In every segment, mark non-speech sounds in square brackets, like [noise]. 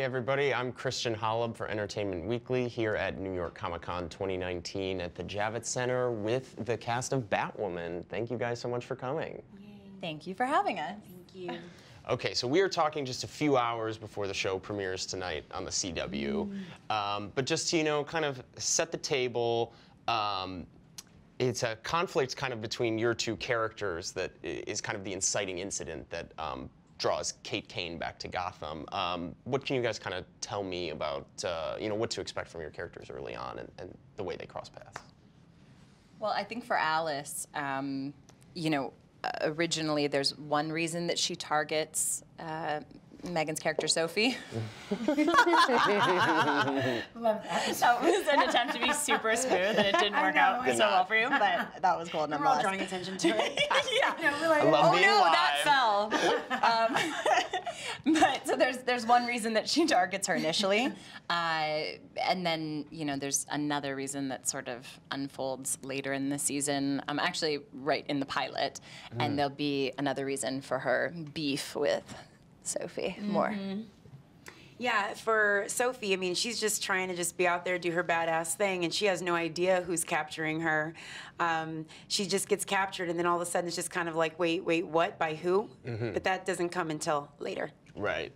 Hey everybody, I'm Christian Holub for Entertainment Weekly here at New York Comic Con 2019 at the Javits Center with the cast of Batwoman. Thank you guys so much for coming. Thank you for having us. Thank you. [laughs] Okay, so we are talking just a few hours before the show premieres tonight on the CW. Um, but just to, you know, kind of set the table, um, it's a conflict kind of between your two characters that is kind of the inciting incident that um, draws Kate Kane back to Gotham. Um, what can you guys kind of tell me about, uh, you know, what to expect from your characters early on and, and the way they cross paths? Well, I think for Alice, um, you know, uh, originally there's one reason that she targets uh, Meagan's character Sophie. [laughs] Love that. that was an attempt to be super smooth, and it didn't work know, out so well for you. But that was cool We're all nonetheless. drawing attention to it. [laughs] yeah. No, we're like, I love Oh no, live. that fell. [laughs] Um, [laughs] but so there's there's one reason that she targets her initially, [laughs] uh, and then you know there's another reason that sort of unfolds later in the season. Um, actually, right in the pilot, and there'll be another reason for her beef with Sophie more. Yeah, for Sophie, I mean, she's just trying to just be out there, do her badass thing, and she has no idea who's capturing her. Um, she just gets captured, and then all of a sudden it's just kind of like, wait, wait, what? By who? But that doesn't come until later. Right.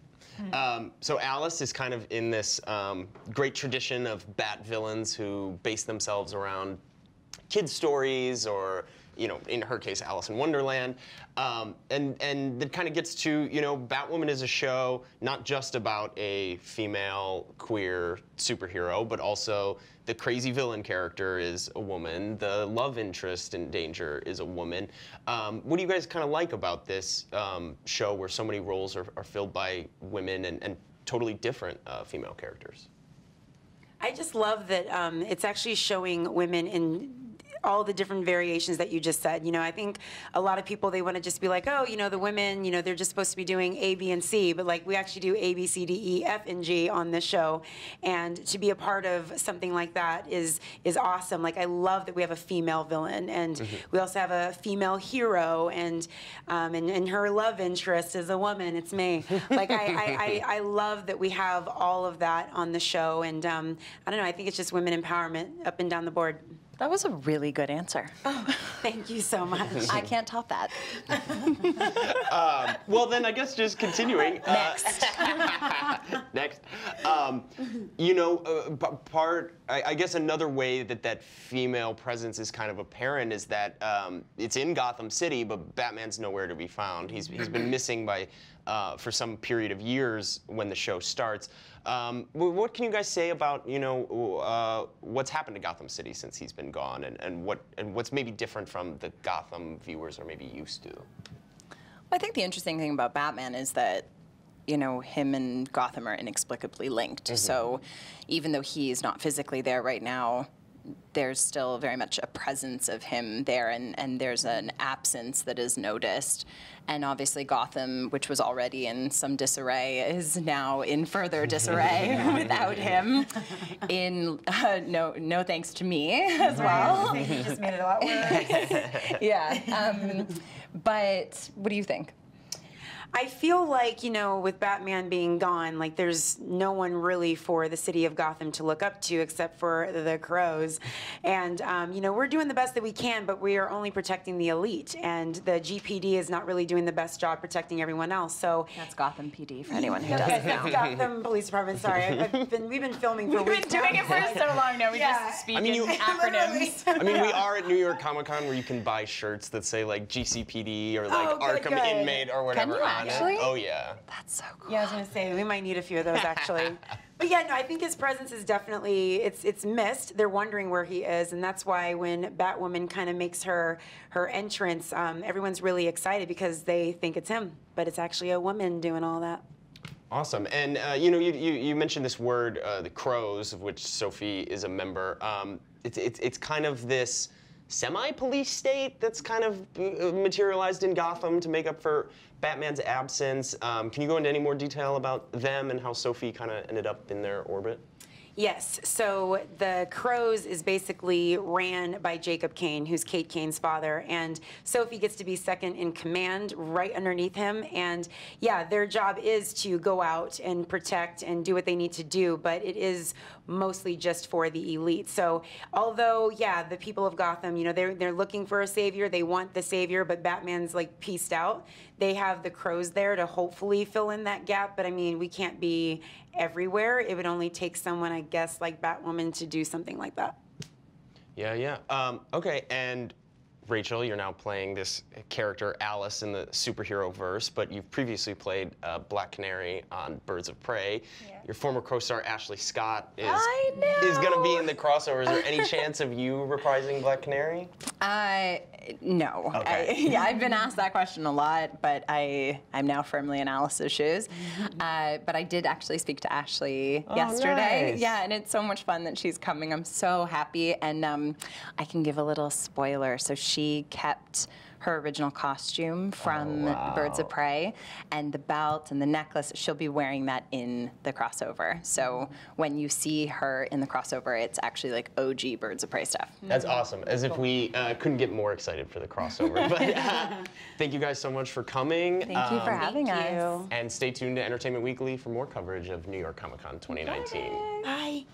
Um, so Alice is kind of in this um, great tradition of bat villains who base themselves around kid stories or you know in her case alice in wonderland. Um, and and that kind of gets to you know batwoman is a show not just about a female queer superhero but also the crazy villain character is a woman. The love interest in danger is a woman. Um, what do you guys kind of like about this um, show where so many roles are, are filled by women and, and totally different uh, female characters? I just love that um, it's actually showing women in all the different variations that you just said. You know, I think a lot of people they want to just be like, oh, you know, the women, you know, they're just supposed to be doing A, B, and C, but like we actually do A, B, C, D, E, F, and G on this show, and to be a part of something like that is is awesome. Like I love that we have a female villain, and we also have a female hero, and um, and and her love interest is a woman. It's me. Like I I, I, [laughs] I love that we have all of that on the show, and um, I don't know. I think it's just women empowerment up and down the board. That was a really good answer. [laughs] Thank you so much. I can't top that. Well, then I guess just continuing. uh, Next. [laughs] You know, uh, part, I, I guess another way that that female presence is kind of apparent is that um, it's in Gotham City, but Batman's nowhere to be found. He's, he's been [clears throat] missing by, uh, for some period of years when the show starts. Um, what can you guys say about, you know, uh, what's happened to Gotham City since he's been gone and, and, what, and what's maybe different from the Gotham viewers are maybe used to? I think the interesting thing about Batman is that, you know, him and Gotham are inexplicably linked. So even though he's not physically there right now, there's still very much a presence of him there, and, and there's an absence that is noticed. And obviously, Gotham, which was already in some disarray, is now in further [laughs] disarray [laughs] without him. In uh, no, no thanks to me [laughs] as well. You just made it a lot worse. yeah. Um, but what do you think? I feel like, you know, with Batman being gone, like there's no one really for the city of Gotham to look up to except for the crows. And, um, you know, we're doing the best that we can, but we are only protecting the elite. And the GPD is not really doing the best job protecting everyone else. So, That's Gotham PD for anyone who Okay, doesn't know. that's Gotham Police Department. Sorry, I've I've been, we've been filming for We've been doing now. it for so long now. We Yeah. just speak I mean, in you- acronyms. I mean, we are at New York Comic Con where you can buy shirts that say like GCPD or like Oh, good, Arkham good. Inmate or whatever you on actually? it. Oh yeah. That's so cool. Yeah, I was gonna say we might need a few of those actually. [laughs] but yeah, no, I think his presence is definitely it's it's missed. They're wondering where he is, and that's why when Batwoman kind of makes her her entrance, um, everyone's really excited because they think it's him, but it's actually a woman doing all that. Awesome. And uh, you know, you, you, you mentioned this word, uh, the crows, of which Sophie is a member. Um, it's, it's, it's kind of this semi-police state that's kind of uh, materialized in Gotham to make up for Batman's absence. Um, can you go into any more detail about them and how Sophie kind of ended up in their orbit? Yes. So the Crows is basically ran by Jacob Kane, who's Kate Kane's father, and Sophie gets to be second in command right underneath him. And yeah, their job is to go out and protect and do what they need to do, but it is mostly just for the elite. So although yeah, the people of Gotham, you know, they're they're looking for a savior, they want the savior, but Batman's like pieced out. They have the Crows there to hopefully fill in that gap, but I mean, we can't be everywhere. It would only take someone, I guess, like Batwoman to do something like that. Yeah, yeah. Um, okay, and Rachel, you're now playing this character Alice in the superhero verse, but you've previously played uh, Black Canary on Birds of Prey. Yeah. Your former co-star Ashley Scott is is going to be in the crossover. Is there any [laughs] chance of you reprising Black Canary? Uh, no. Okay. I, [laughs] yeah, I've been asked that question a lot, but I I'm now firmly in Alice's shoes. Uh, but I did actually speak to Ashley yesterday. nice. Yeah, and it's so much fun that she's coming. I'm so happy, and um, I can give a little spoiler. So she kept her original costume from Birds of Prey, and the belt and the necklace. She'll be wearing that in the crossover. So when you see her in the crossover, it's actually like OG Birds of Prey stuff. That's awesome. As if we uh, couldn't get more excited for the crossover. [laughs] but uh, thank you guys so much for coming. Thank you for Um, having Thank us. you. And stay tuned to Entertainment Weekly for more coverage of New York Comic Con 2019. Bye.